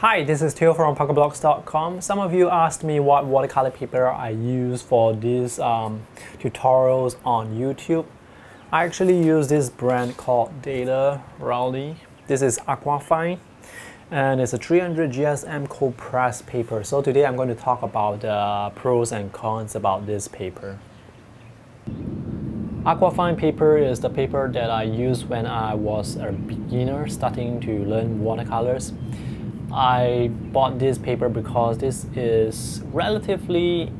Hi, this is Teoh from ParkaBlogs.com. Some of you asked me what watercolor paper I use for these um, tutorials on YouTube. I actually use this brand called Daler Rowney. This is Aquafine and it's a 300 GSM cold press paper. So today I'm going to talk about the pros and cons about this paper. Aquafine paper is the paper that I used when I was a beginner starting to learn watercolors. I bought this paper because this is relatively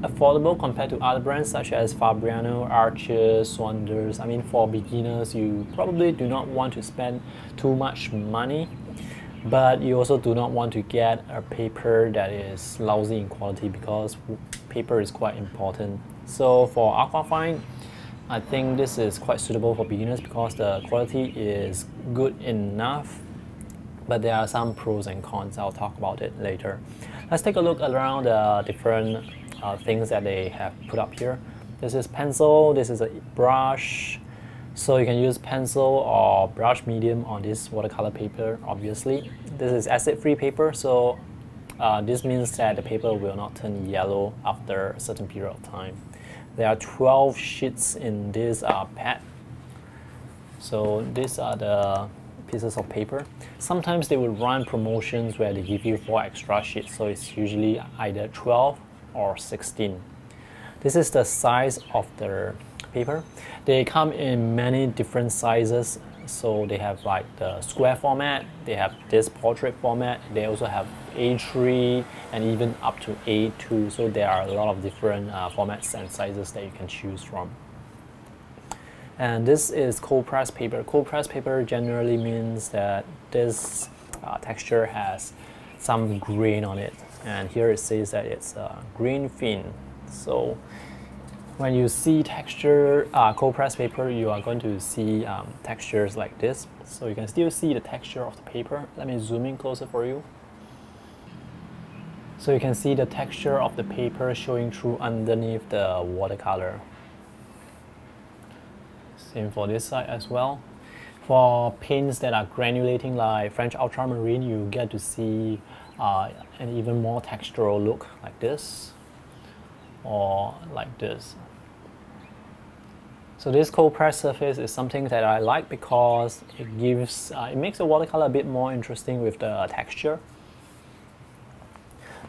affordable compared to other brands such as Fabriano, Arches, Saunders. I mean for beginners you probably do not want to spend too much money but you also do not want to get a paper that is lousy in quality because paper is quite important. So for Aquafine, I think this is quite suitable for beginners because the quality is good enough but there are some pros and cons. I'll talk about it later. Let's take a look around the different uh, things that they have put up here. This is pencil, this is a brush. So you can use pencil or brush medium on this watercolor paper, obviously. This is acid-free paper, so uh, this means that the paper will not turn yellow after a certain period of time. There are 12 sheets in this uh, pad. So these are the pieces of paper. Sometimes they will run promotions where they give you four extra sheets, so it's usually either 12 or 16. This is the size of the paper. They come in many different sizes, so they have like the square format, they have this portrait format, they also have A3 and even up to A2, so there are a lot of different uh, formats and sizes that you can choose from. And this is cold press paper. Cold press paper generally means that this uh, texture has some grain on it. And here it says that it's a grain fin. So when you see texture uh, cold press paper, you are going to see um, textures like this. So you can still see the texture of the paper. Let me zoom in closer for you. So you can see the texture of the paper showing through underneath the watercolor. Same for this side as well. For paints that are granulating like French ultramarine, you get to see uh, an even more textural look like this or like this. So this cold press surface is something that I like because it gives, uh, it makes the watercolor a bit more interesting with the texture.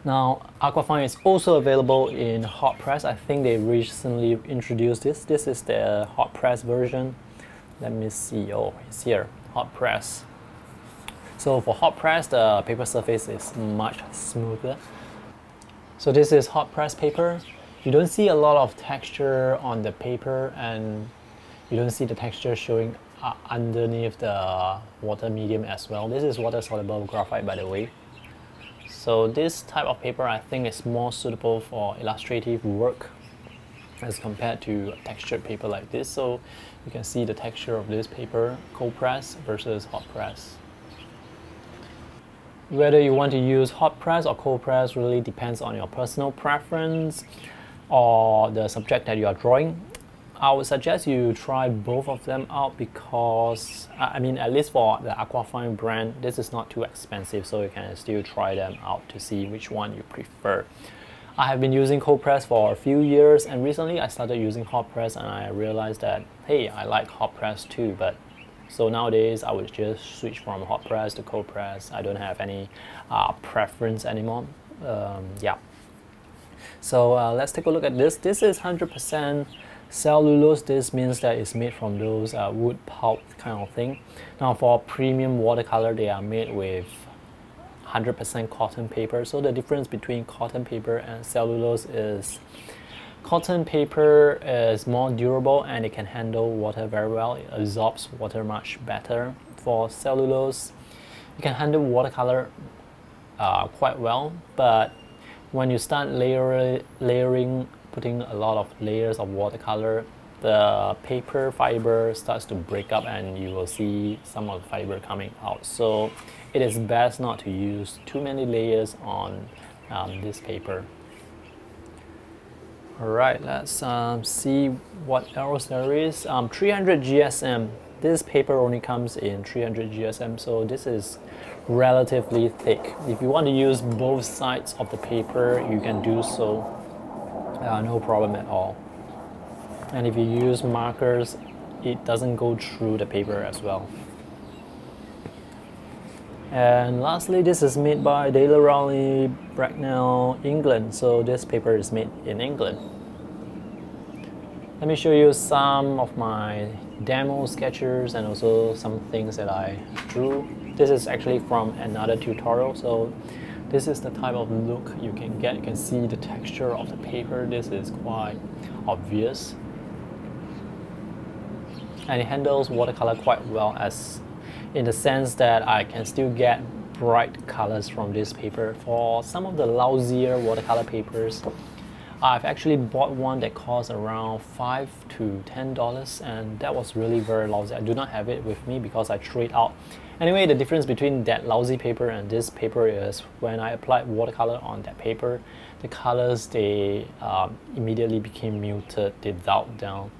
Now, Aquafine is also available in hot press. I think they recently introduced this. This is the hot press version. Let me see. Oh, it's here. Hot press. So for hot press, the paper surface is much smoother. So this is hot press paper. You don't see a lot of texture on the paper and you don't see the texture showing underneath the water medium as well. This is water soluble graphite by the way. So this type of paper I think is more suitable for illustrative work as compared to textured paper like this. So you can see the texture of this paper, cold press versus hot press. Whether you want to use hot press or cold press really depends on your personal preference or the subject that you are drawing. I would suggest you try both of them out because, I mean, at least for the Aquafine brand, this is not too expensive, so you can still try them out to see which one you prefer. I have been using cold press for a few years, and recently I started using hot press, and I realized that, hey, I like hot press too, but so nowadays I would just switch from hot press to cold press. I don't have any uh, preference anymore. Um, yeah. So uh, let's take a look at this. This is 100% Cellulose, this means that it's made from those uh, wood pulp kind of thing. Now for premium watercolor, they are made with 100% cotton paper. So the difference between cotton paper and cellulose is cotton paper is more durable and it can handle water very well. It absorbs water much better. For cellulose, you can handle watercolor uh, quite well, but when you start layer, layering putting a lot of layers of watercolor, the paper fiber starts to break up and you will see some of the fiber coming out. So it is best not to use too many layers on um, this paper. Alright, let's um, see what else there is. Um, 300 GSM. this paper only comes in 300 GSM, so this is relatively thick. If you want to use both sides of the paper, you can do so, uh, no problem at all. And if you use markers, it doesn't go through the paper as well. And lastly, this is made by Daler Rowney Bracknell, England. So this paper is made in England. Let me show you some of my demo sketches and also some things that I drew. This is actually from another tutorial. So this is the type of look you can get. You can see the texture of the paper. This is quite obvious. And it handles watercolor quite well as in the sense that I can still get bright colors from this paper. For some of the lousier watercolor papers, I've actually bought one that cost around five to ten dollars and that was really very lousy. I do not have it with me because I it out. Anyway, the difference between that lousy paper and this paper is when I applied watercolor on that paper, the colors they um, immediately became muted, they dulled down.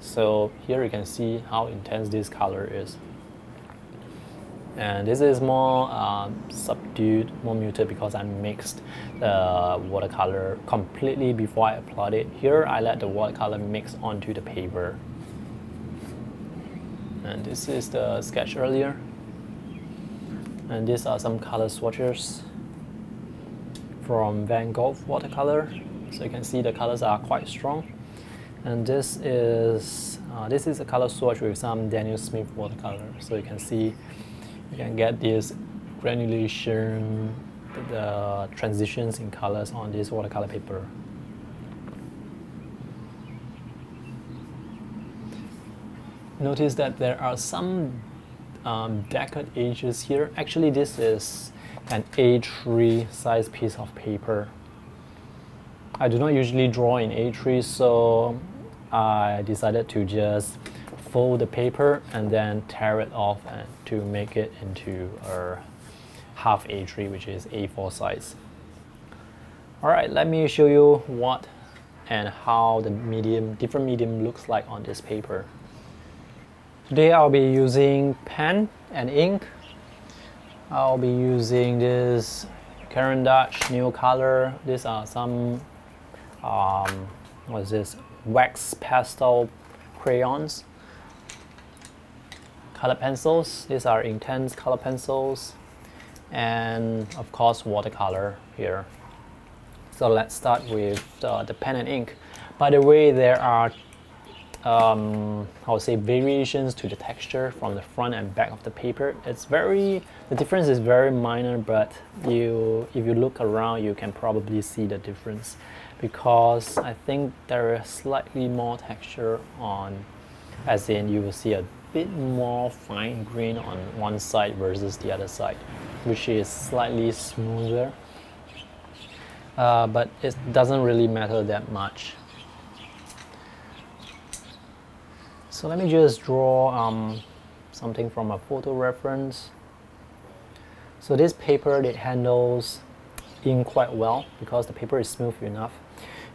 So here you can see how intense this color is and this is more um, subdued, more muted because I mixed the watercolor completely before I applied it. Here I let the watercolor mix onto the paper. And this is the sketch earlier. And these are some color swatches from Van Gogh watercolor. So you can see the colors are quite strong. And this is uh, this is a color swatch with some Daniel Smith watercolor. So you can see you can get this granulation, the transitions in colors on this watercolor paper. Notice that there are some um, deckled edges here. Actually, this is an A3 size piece of paper. I do not usually draw in A3, so I decided to just fold the paper and then tear it off and to make it into a half A3 which is A4 size. Alright, let me show you what and how the medium, different medium looks like on this paper. Today I'll be using pen and ink. I'll be using this Caran Neocolor. These are some, um, what is this, wax pastel crayons color pencils. These are Inktense color pencils and of course watercolor here. So let's start with the, the pen and ink. By the way, there are um, I would say variations to the texture from the front and back of the paper. It's very, the difference is very minor, but you, if you look around, you can probably see the difference because I think there is slightly more texture on, as in you will see a bit more fine grain on one side versus the other side, which is slightly smoother. Uh, but it doesn't really matter that much. So let me just draw um, something from a photo reference. So this paper, it handles ink quite well because the paper is smooth enough.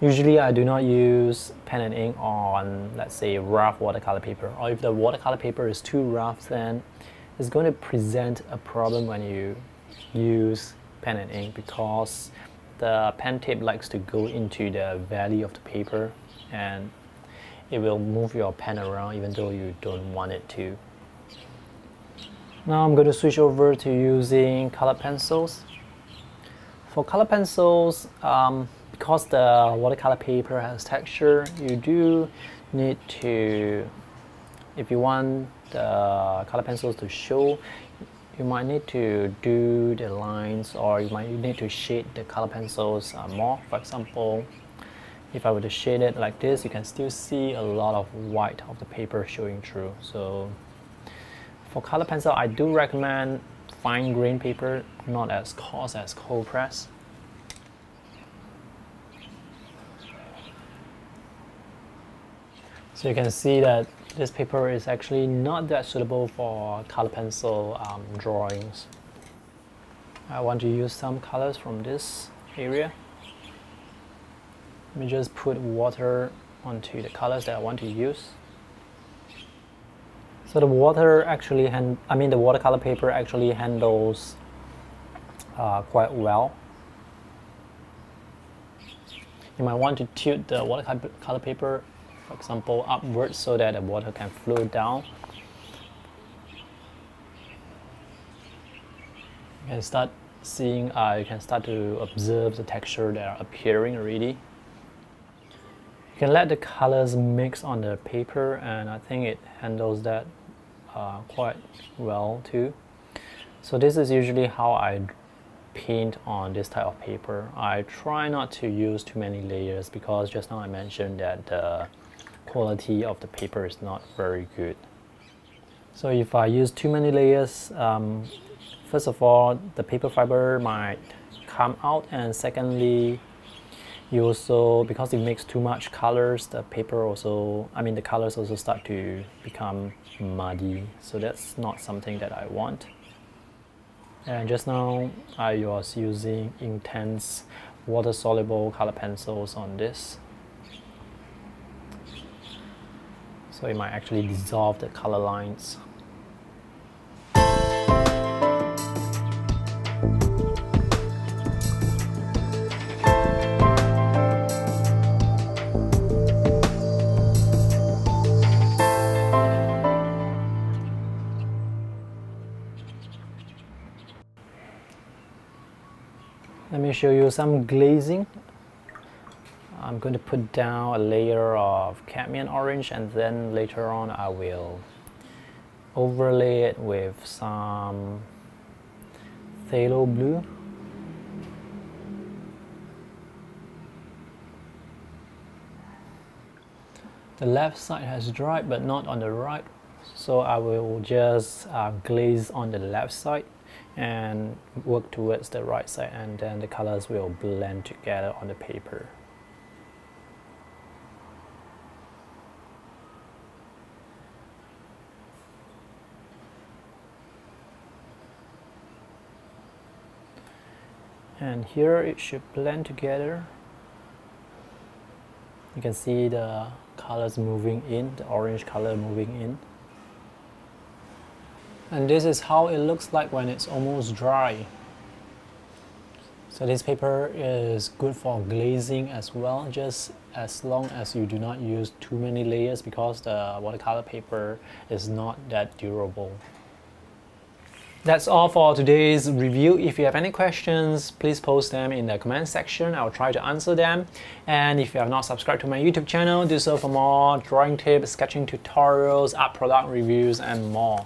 Usually I do not use pen and ink on, let's say, rough watercolor paper. Or if the watercolor paper is too rough, then it's going to present a problem when you use pen and ink because the pen tip likes to go into the valley of the paper and it will move your pen around even though you don't want it to. Now I'm going to switch over to using color pencils. For color pencils, um, because the watercolor paper has texture, you do need to, if you want the color pencils to show, you might need to do the lines or you might need to shade the color pencils uh, more. For example, if I were to shade it like this, you can still see a lot of white of the paper showing through. So for color pencil, I do recommend fine grain paper, not as coarse as cold press. So you can see that this paper is actually not that suitable for color pencil um, drawings. I want to use some colors from this area. Let me just put water onto the colors that I want to use. So the water actually, hand, I mean the watercolor paper actually handles uh, quite well. You might want to tilt the watercolor paper, for example, upwards so that the water can flow down. You can start seeing, uh, you can start to observe the texture that are appearing already. You can let the colors mix on the paper and I think it handles that uh, quite well too. So this is usually how I paint on this type of paper. I try not to use too many layers because just now I mentioned that the quality of the paper is not very good. So if I use too many layers, um, first of all, the paper fiber might come out and secondly, you also because it makes too much colors the paper also I mean the colors also start to become muddy. So that's not something that I want. And just now I was using Inktense water soluble color pencils on this. So it might actually dissolve the color lines Let me show you some glazing. I'm going to put down a layer of cadmium orange and then later on I will overlay it with some phthalo blue. The left side has dried but not on the right so I will just uh, glaze on the left side and work towards the right side and then the colors will blend together on the paper. and here it should blend together you can see the colors moving in the orange color moving in and this is how it looks like when it's almost dry. So this paper is good for glazing as well, just as long as you do not use too many layers because the watercolor paper is not that durable. That's all for today's review. If you have any questions, please post them in the comment section. I'll try to answer them. And if you have not subscribed to my YouTube channel, do so for more drawing tips, sketching tutorials, art product reviews, and more.